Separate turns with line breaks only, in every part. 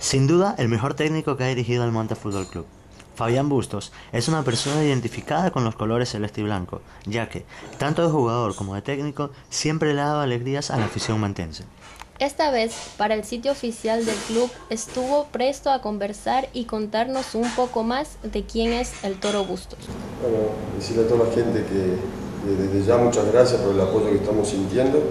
Sin duda, el mejor técnico que ha dirigido al Monte Fútbol Club. Fabián Bustos es una persona identificada con los colores celeste y blanco, ya que, tanto de jugador como de técnico, siempre le ha dado alegrías a la afición mantense.
Esta vez, para el sitio oficial del club, estuvo presto a conversar y contarnos un poco más de quién es el Toro Bustos.
Bueno, decirle a toda la gente que desde ya muchas gracias por el apoyo que estamos sintiendo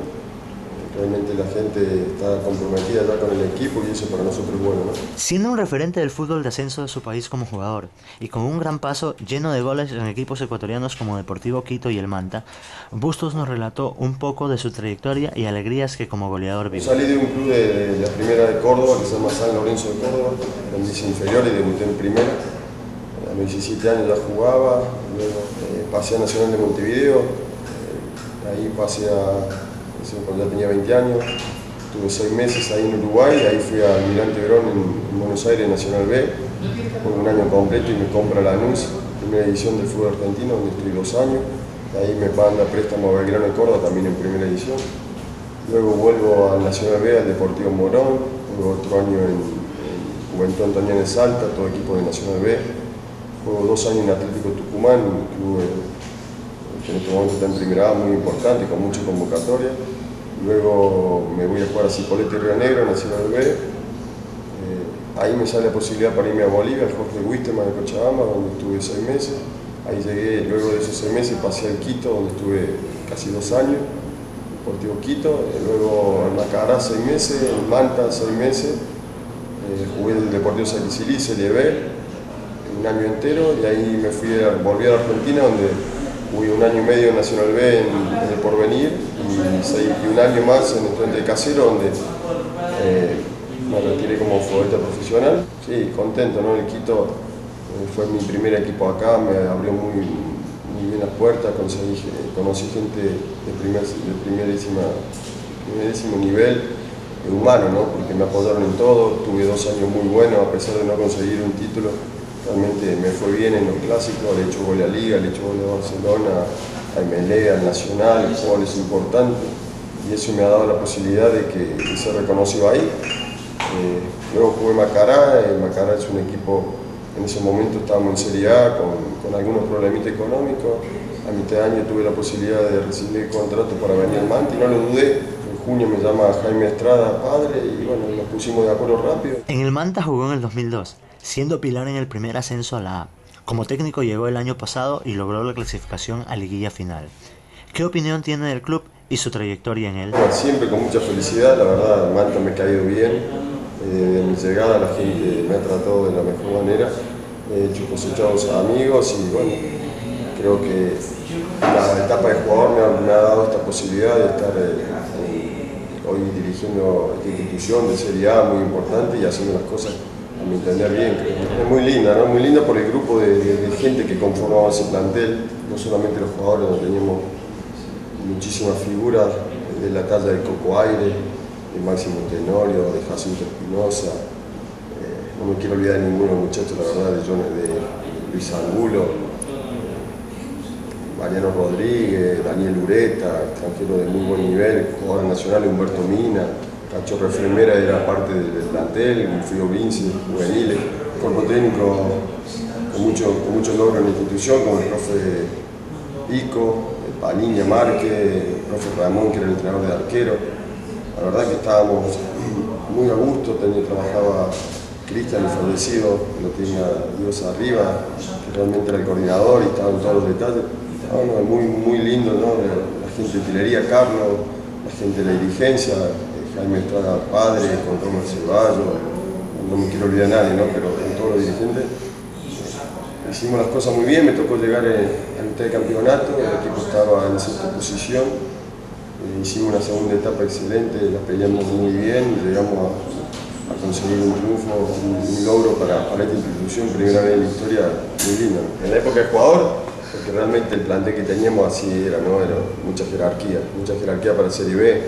realmente la gente está comprometida ya con el equipo y eso para nosotros es bueno.
Siendo un referente del fútbol de ascenso de su país como jugador y con un gran paso lleno de goles en equipos ecuatorianos como Deportivo Quito y el Manta, Bustos nos relató un poco de su trayectoria y alegrías que como goleador vivió.
Salí de un club de, la primera de Córdoba que se llama San Lorenzo de Córdoba, en dice inferior y debuté en primera. A los 17 años ya jugaba, luego eh, pasé a Nacional de Montevideo, eh, ahí pasé a cuando ya tenía 20 años. Tuve seis meses ahí en Uruguay, ahí fui a Almirante Verón en, Buenos Aires, Nacional B, por un año completo y me compra la NUS, primera edición del fútbol argentino, donde estoy dos años. ahí me manda préstamo a Belgrano y Córdoba, también en primera edición. Luego vuelvo al Nacional B, al Deportivo Morón, luego otro año en, en Juventud Antonio de Salta, todo equipo de Nacional B. Juego dos años en Atlético Tucumán, un club que en este momento está en primera A, muy importante, con mucha convocatoria. Luego me voy a jugar a Cipolletti Río Negro, Nacional B. Eh, ahí me sale la posibilidad para irme a Bolivia, al Jorge Wisterman de Cochabamba, donde estuve seis meses. Ahí llegué, luego de esos seis meses pasé al Quito, donde estuve casi dos años, Deportivo Quito. Eh, luego en Macará seis meses, en Manta seis meses. Eh, jugué en el Deportivo se llevé un año entero y ahí me fui a, volví a la Argentina donde Fui un año y medio en Nacional B en, el Porvenir y, un año más en Estudiante de Casero, donde eh, me retiré como futbolista profesional. Sí, contento, ¿no? El Quito eh, fue mi primer equipo acá, me abrió muy, bien las puertas, conocí, gente de, primer, de primerísima, primerísimo nivel eh, humano, ¿no? porque me apoyaron en todo, tuve dos años muy buenos a pesar de no conseguir un título Realmente me fue bien en los clásicos, le he hecho gol a Liga, le he hecho gol a Barcelona, a Nacional, jugadores importantes, y eso me ha dado la posibilidad de que, se reconoció ahí. Eh, luego jugué Macará, eh, Macará es un equipo, en ese momento estábamos en Serie A con, con algunos problemitas económicos, a mitad de año tuve la posibilidad de recibir el contrato para venir al Manti, no lo dudé, en junio me llama Jaime Estrada, padre, y bueno, nos pusimos de acuerdo rápido.
En el Manta jugó en el 2002 siendo pilar en el primer ascenso a la A. Como técnico llegó el año pasado y logró la clasificación a liguilla final. ¿Qué opinión tiene del club y su trayectoria en él?
Siempre con mucha felicidad, la verdad, Manta me ha caído bien. Eh, mi llegada la gente me ha tratado de la mejor manera. He hecho cosechados amigos y bueno, creo que la etapa de jugador me ha, dado esta posibilidad de estar eh, hoy dirigiendo esta institución de Serie A muy importante y haciendo las cosas a entender bien. Es muy linda, ¿no? Muy linda por el grupo de, gente que conformaba ese plantel, no solamente los jugadores, donde teníamos muchísimas figuras de la talla de Coco Aire, de Máximo Tenorio, de Jacinto Espinosa, eh, no me quiero olvidar de ninguno muchachos, la verdad, de, de Luis Angulo, Mariano Rodríguez, Daniel Ureta, extranjero de muy buen nivel, jugador nacional Humberto Mina, Cachorro Fremera era parte del plantel, Frío Vinci, juveniles, cuerpo técnico con mucho, con mucho logro en la institución, como el profe Pico, el Paliña Márquez, el profe Ramón, que era el entrenador de arquero. La verdad que estábamos muy a gusto, tenía, trabajaba Cristian, el fallecido, lo tenía Dios arriba, que realmente era el coordinador y estaba en todos los detalles. muy, muy lindo, ¿no? la gente de utilería, Carlos, la gente de la dirigencia, Jaime Estrada padre, con Tomás Ceballos, no me quiero olvidar a nadie, ¿no? pero con todos los dirigentes. Hicimos las cosas muy bien, me tocó llegar a mitad del campeonato, el equipo estaba en sexta posición, eh, hicimos una segunda etapa excelente, la peleamos muy bien, llegamos a, conseguir un triunfo, un, logro para, esta institución, primera vez en la historia, muy linda. En la época de jugador, porque realmente el plantel que teníamos así era, ¿no? era mucha jerarquía, mucha jerarquía para Serie B,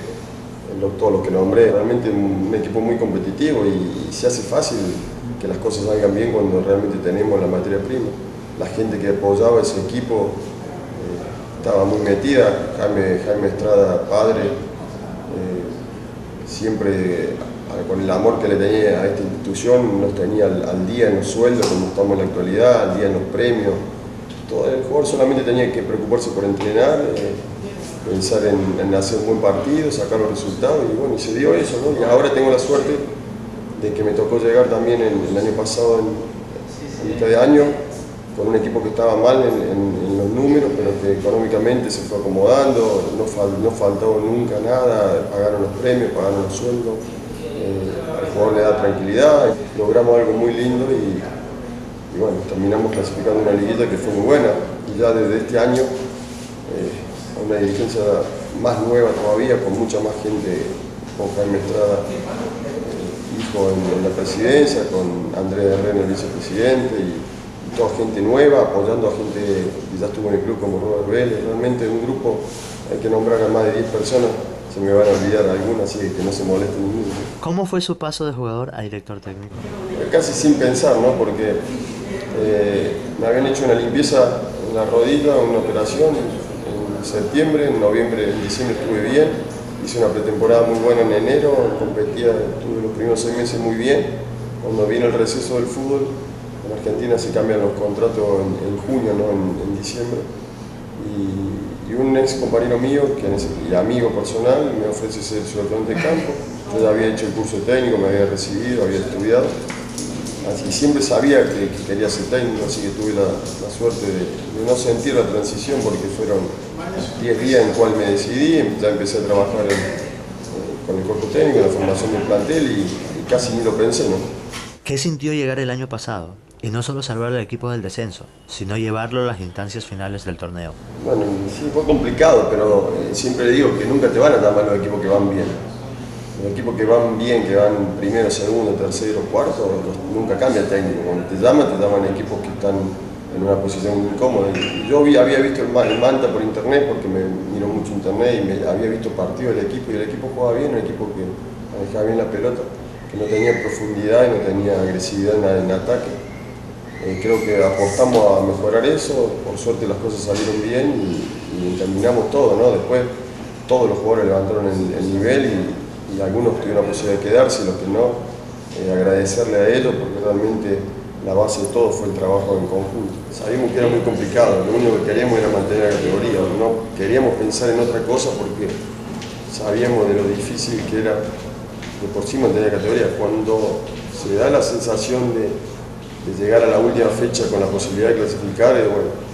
todo lo que nombré, realmente un equipo muy competitivo y, se hace fácil que las cosas salgan bien cuando realmente tenemos la materia prima. La gente que apoyaba ese equipo eh, estaba muy metida, Jaime, Jaime Estrada, padre, eh, siempre con el amor que le tenía a esta institución, nos tenía al, día en los sueldos, como estamos en la actualidad, al día en los premios. Todo el jugador solamente tenía que preocuparse por entrenar, eh, pensar en, hacer un buen partido, sacar los resultados y bueno, y se dio eso, ¿no? Y ahora tengo la suerte de que me tocó llegar también el año pasado, en, en mitad de año, con un equipo que estaba mal en, los números, pero que económicamente se fue acomodando, no, no faltó nunca nada, pagaron los premios, pagaron los sueldos, eh, al jugador le da tranquilidad, logramos algo muy lindo y, bueno, terminamos clasificando una liguilla que fue muy buena y ya desde este año una dirigencia más nueva todavía, con mucha más gente, con Jaime Estrada, eh, hijo en, la presidencia, con Andrés Herrera, el vicepresidente y toda gente nueva, apoyando a gente que ya estuvo en el club como Robert Vélez. Realmente un grupo, hay que nombrar a más de 10 personas, se me van a olvidar algunas, así que no se molesten ninguno.
¿Cómo fue su paso de jugador a director técnico?
Casi sin pensar, ¿no? Porque eh, me habían hecho una limpieza en la rodilla, una operación en septiembre, en noviembre, en diciembre estuve bien, hice una pretemporada muy buena en enero, competía, tuve los primeros seis meses muy bien, cuando vino el receso del fútbol en Argentina se cambian los contratos en, junio, no en, diciembre. Y, un ex compañero mío, que y amigo personal, me ofrece ser su ayudante de campo. Yo ya había hecho el curso técnico, me había recibido, había estudiado. Así siempre sabía que, quería ser técnico, así que tuve la, suerte de, no sentir la transición porque fueron 10 días en cual me decidí, ya empecé a trabajar con el cuerpo técnico, en la formación del plantel y, y casi ni lo pensé. ¿no?
¿Qué sintió llegar el año pasado? y no solo salvar al equipo del descenso, sino llevarlo a las instancias finales del torneo.
Bueno, sí, fue complicado, pero eh, siempre digo que nunca te van a dar mal los equipos que van bien. Los equipos que van bien, que van primero, segundo, tercero, cuarto, nunca cambia el técnico. Cuando te llaman, te llaman equipos que están en una posición muy cómoda. Yo había visto el, Manta por internet, porque me miro mucho internet y me había visto partidos del equipo, y el equipo jugaba bien, un equipo que manejaba bien la pelota, que no tenía profundidad y no tenía agresividad en ataque eh, creo que apostamos a mejorar eso, por suerte las cosas salieron bien y, terminamos todo, ¿no? Después todos los jugadores levantaron el, nivel y, algunos tuvieron la posibilidad de quedarse, los que no, eh, agradecerle a ellos porque realmente la base de todo fue el trabajo en conjunto. Sabíamos que era muy complicado, lo único que queríamos era mantener la categoría, no queríamos pensar en otra cosa porque sabíamos de lo difícil que era de por sí mantener la categoría. Cuando se da la sensación de llegar a la última fecha con la posibilidad de clasificar, bueno,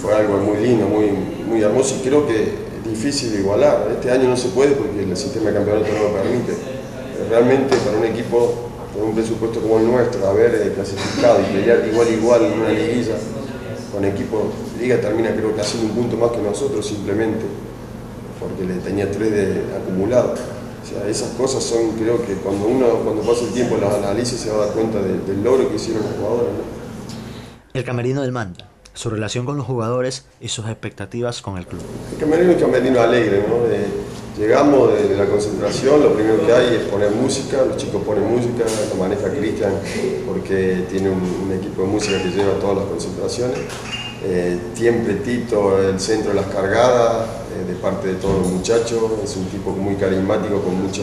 fue algo muy lindo, muy, muy hermoso y creo que difícil de igualar. Este año no se puede porque el sistema de campeonato no lo permite. realmente para un equipo con un presupuesto como el nuestro, haber eh, clasificado y pelear igual igual en una liguilla, con equipo, Liga termina creo que haciendo un punto más que nosotros simplemente, porque le tenía tres de acumulados esas cosas son, creo que cuando uno, cuando pasa el tiempo las analiza se va a dar cuenta del logro que hicieron los jugadores.
El camerino del Manta, su relación con los jugadores y sus expectativas con el club.
El camerino es un camerino alegre, ¿no? llegamos de, la concentración, lo primero que hay es poner música, los chicos ponen música, lo maneja Cristian porque tiene un, equipo de música que lleva todas las concentraciones. Eh, siempre Tito, el centro de las cargadas, eh, de parte de todos los muchachos, es un tipo muy carismático, con mucha,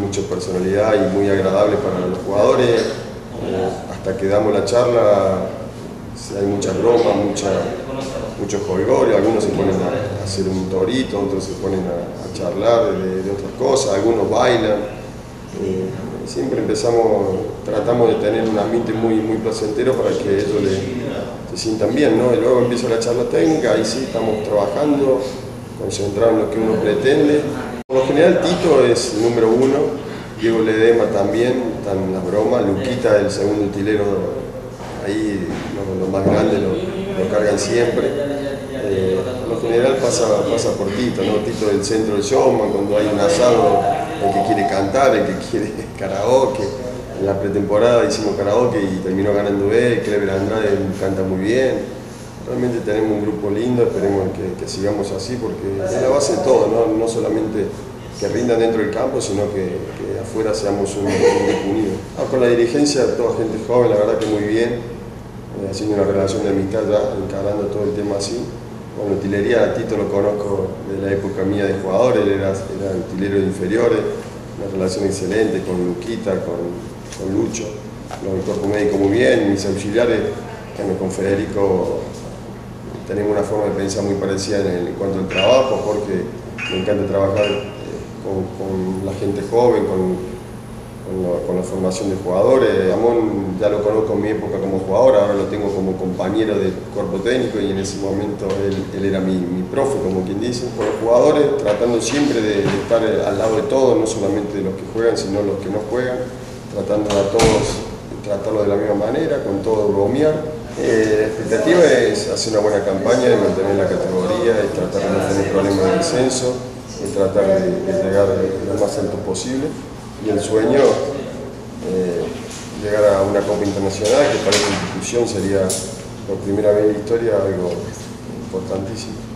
mucha personalidad y muy agradable para los jugadores. Eh, hasta que damos la charla hay muchas bromas, mucha, colgores, algunos se ponen a, hacer un torito, otros se ponen a, charlar de, otras cosas, algunos bailan. Eh, siempre empezamos, tratamos de tener un ambiente muy, muy placentero para que ellos le, se sientan bien, ¿no? Y luego empieza la charla técnica, ahí sí estamos trabajando, concentrado en lo que uno pretende. Por lo general Tito es número uno, Diego Ledema también, están las bromas, Luquita el segundo utilero, ahí lo, más grande lo, cargan siempre. Eh, lo general pasa, pasa por Tito, ¿no? Tito del centro del showman, cuando hay un asado, el que quiere cantar, el que quiere karaoke. En la pretemporada hicimos karaoke y terminó ganando él, Clever Andrade canta muy bien realmente tenemos un grupo lindo, esperemos que, sigamos así porque es la base de todo, no, solamente que rindan dentro del campo, sino que, afuera seamos un, unido. Ah, con la dirigencia, toda gente joven, la verdad que muy bien, eh, haciendo una relación de amistad ya, encarando todo el tema así. Bueno, utilería, a Tito lo conozco de la época mía de jugador, era, era utilero de inferiores, una relación excelente con Luquita, con, con Lucho, los cuerpo médico muy bien, mis auxiliares, también con Federico tenemos una forma de pensar muy parecida en, cuanto al trabajo, porque me encanta trabajar con, la gente joven, con, con, la, formación de jugadores. Amón ya lo conozco en mi época como jugador, ahora lo tengo como compañero de cuerpo técnico y en ese momento él, era mi, mi, profe, como quien dice. Con los jugadores, tratando siempre de, estar al lado de todos, no solamente de los que juegan, sino los que no juegan, tratando a todos tratarlo de la misma manera, con todo bromear eh, la expectativa es hacer una buena campaña, de mantener la categoría, de tratar de no tener problemas de descenso, de tratar de, llegar lo más alto posible. Y el sueño, eh, llegar a una Copa Internacional, que para esta institución sería por primera vez en la historia algo importantísimo.